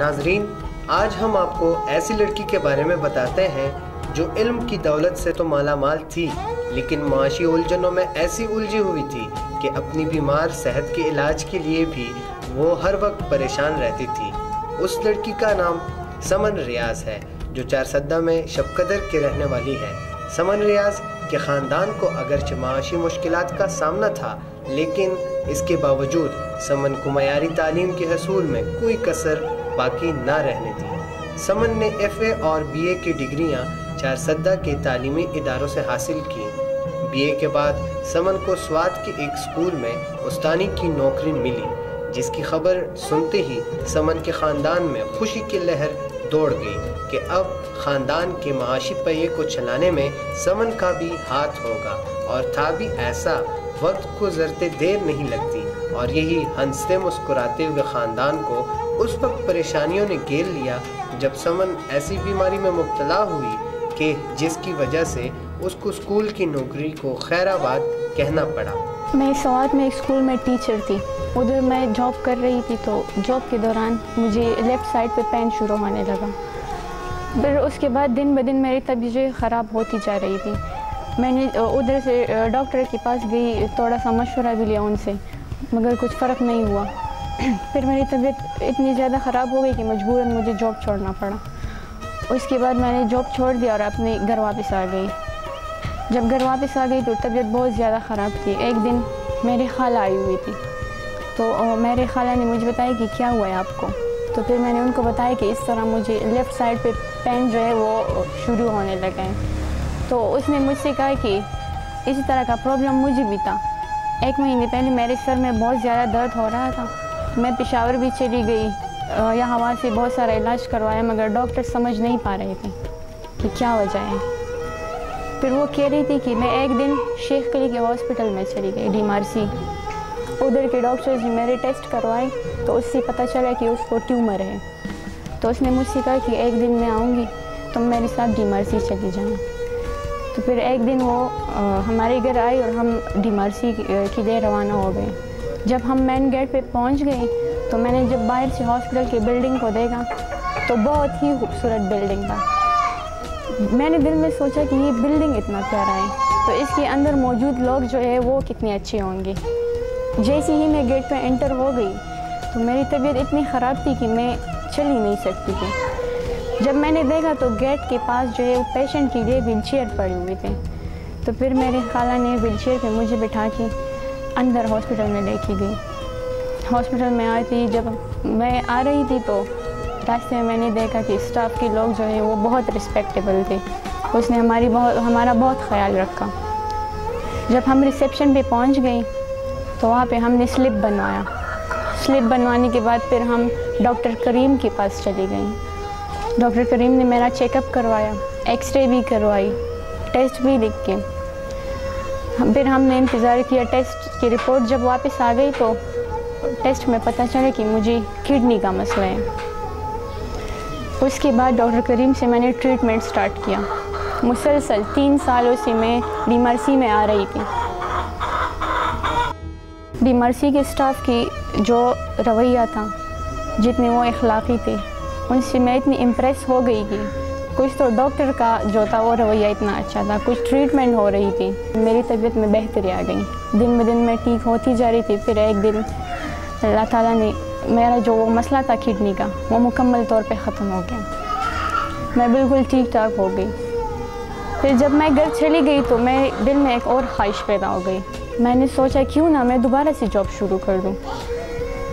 ناظرین، آج ہم آپ کو ایسی لڑکی کے بارے میں بتاتے ہیں جو علم کی دولت سے تو مالا مال تھی، لیکن معاشی الجھنوں میں ایسی الجھی ہوئی تھی کہ اپنی بیمار صحت کے علاج کے لیے بھی وہ ہر وقت پریشان رہتی تھی۔ اس لڑکی کا نام سمن ریاض ہے، جو چار سدہ میں شب قدر کے رہنے والی ہے۔ سمن ریاض کے خاندان کو اگرچہ معاشی مشکلات کا سامنا تھا، لیکن اس کے باوجود سمن کو معیاری تعلیم کے حصول میں کوئی کسر باقی نہ رہنے دی سمن نے ایف اے اور بی اے کی ڈگریاں چار سدہ کے تعلیمی اداروں سے حاصل کی بی اے کے بعد سمن کو سوات کے ایک سکول میں استانی کی نوکری ملی، جس کی خبر سنتے ہی سمن کے خاندان میں خوشی کی لہر دوڑ گئی کہ اب خاندان کے معاشی پہیے کو چلانے میں سمن کا بھی ہاتھ ہوگا اور تھا بھی ایسا، وقت کو زرتے دیر نہیں لگتی اور یہی ہنستے مسکراتے ہوئے خاندان کو اس وقت پریشانیوں نے گیل لیا جب سمن ایسی بیماری میں مبتلا ہوئی کہ جس کی وجہ سے اس کو اسکول کی نوکری کو خیر آباد کہنا پڑا۔ میں سوات میں اسکول میں ٹیچر تھی۔ ادھر میں جاب کر رہی تھی تو جاب کے دوران مجھے لیفٹ سائڈ پہ پین شروع ہونے لگا۔ پھر اس کے بعد دن بدن میری طبیعت خراب ہوتی جا رہی تھی۔ میں نے ادھر سے ڈاکٹر کے پاس گئی، تھوڑا سا مشورہ بھی لیا ان سے، مگر کچھ فرق نہیں ہوا۔ پھر میری طبیعت اتنی زیادہ خراب ہو گئی کہ مجبوراً مجھے جاب چھوڑنا پڑا۔ اس کے بعد میں نے جاب چھوڑ دیا اور اپنے گھر واپس آ گئی۔ جب گھر واپس آ گئی تو طبیعت بہت زیادہ خراب تھی۔ ایک دن میری خالہ آئی ہوئی تھی۔ تو میرے خالہ نے مجھے بتایا کہ کیا ہوا ہے آپ کو؟ تو پھر میں نے ان کو بتایا کہ اس طرح مجھے لیفٹ سائڈ پہ پین جو ہے وہ شروع ہونے لگا ہے۔ تو اس نے مجھ سے کہا کہ اسی طرح کا پرابلم مجھے بھی تھا۔ ایک مہینے پہلے میرے سر میں بہت زیادہ درد ہو رہا تھا۔ میں پشاور بھی چلی گئی۔ یہاں وہاں سے بہت سارا علاج کروایا، مگر ڈاکٹر سمجھ نہیں پا رہے تھے کہ کیا وجہ ہے۔ پھر وہ کہہ رہی تھی کہ میں ایک دن شیخ کلی کے ہاسپٹل میں چلی گئی ڈی مار سی۔ ادھر کے ڈاکٹرز نے جی میرے ٹیسٹ کروائے تو اس سے پتہ چلا کہ اس کو ٹیومر ہے۔ تو اس نے مجھ سے کہا کہ ایک دن میں آؤں گی تم میرے ساتھ ڈی مار سی چلی جانا۔ تو پھر ایک دن وہ ہمارے گھر آئی اور ہم ڈی مار سی کے لیے روانہ ہو گئے۔ جب ہم مین گیٹ پہ پہنچ گئے تو میں نے جب باہر سے ہاسپٹل کی بلڈنگ کو دیکھا تو بہت ہی خوبصورت بلڈنگ تھا۔ میں نے دل میں سوچا کہ یہ بلڈنگ اتنا پیارا ہے۔ تو اس کے اندر موجود لوگ جو ہے وہ کتنے اچھے ہوں گے۔ جیسے ہی میں گیٹ پہ انٹر ہو گئی تو میری طبیعت اتنی خراب تھی کہ میں چل ہی نہیں سکتی تھی۔ جب میں نے دیکھا تو گیٹ کے پاس جو ہے وہ پیشنٹ کے لیے ویل چیئر پڑی ہوئی تھے۔ تو پھر میرے خالہ نے ویل چیئر پہ مجھے بٹھا کے اندر ہاسپٹل میں لے کے گئی۔ ہاسپٹل میں آئی تھی، جب میں آ رہی تھی تو راستے میں میں نے دیکھا کہ اسٹاف کے لوگ جو ہیں وہ بہت رسپیکٹیبل تھے۔ اس نے ہماری بہت ہمارا بہت خیال رکھا۔ جب ہم ریسیپشن پہ پہنچ گئیں تو وہاں پہ ہم نے سلپ بنوایا۔ سلپ بنوانے کے بعد پھر ہم ڈاکٹر کریم کے پاس چلی گئیں ڈاکٹر کریم نے میرا چیک اپ کروایا ایکس رے بھی کروائی ٹیسٹ بھی لکھ کے۔ پھر ہم نے انتظار کیا ٹیسٹ کی رپورٹ جب واپس آ گئی تو ٹیسٹ میں پتہ چلا کہ مجھے کڈنی کا مسئلہ ہے۔ اس کے بعد ڈاکٹر کریم سے میں نے ٹریٹمنٹ سٹارٹ کیا۔ مسلسل تین سالوں سے میں ڈی مرسی میں آ رہی تھی۔ ڈی مرسی کے اسٹاف کی جو رویہ تھا، جتنے وہ اخلاقی تھے، ان سے میں اتنی امپریس ہو گئی کہ کچھ تو ڈاکٹر کا جو تھا وہ رویہ اتنا اچھا تھا، کچھ ٹریٹمنٹ ہو رہی تھی۔ میری طبیعت میں بہتری آ گئی۔ دن بہ دن میں ٹھیک ہوتی جا رہی تھی۔ پھر ایک دن اللہ تعالیٰ نے میرا جو وہ مسئلہ تھا کڈنی کا، وہ مکمل طور پہ ختم ہو گیا۔ میں بالکل ٹھیک ٹھاک ہو گئی۔ پھر جب میں گھر چلی گئی تو میں دل میں ایک اور خواہش پیدا ہو گئی۔ میں نے سوچا کیوں نہ میں دوبارہ سے جاب شروع کر دوں۔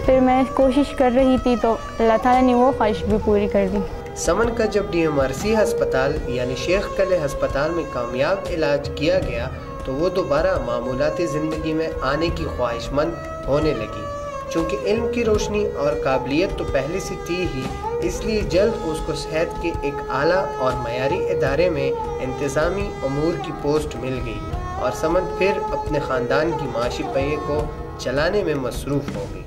پھر میں کوشش کر رہی تھی تو اللہ تعالیٰ نے وہ خواہش بھی پوری کر دی۔ سمن کا جب ڈی ایم آر سی ہسپتال یعنی شیخ کلے ہسپتال میں کامیاب علاج کیا گیا تو وہ دوبارہ معمولاتی زندگی میں آنے کی خواہش مند ہونے لگی۔ چونکہ علم کی روشنی اور قابلیت تو پہلے سے تھی ہی، اس لیے جلد اس کو صحت کے ایک اعلیٰ اور معیاری ادارے میں انتظامی امور کی پوسٹ مل گئی اور سمن پھر اپنے خاندان کی معاشی پہیے کو چلانے میں مصروف ہو گئی۔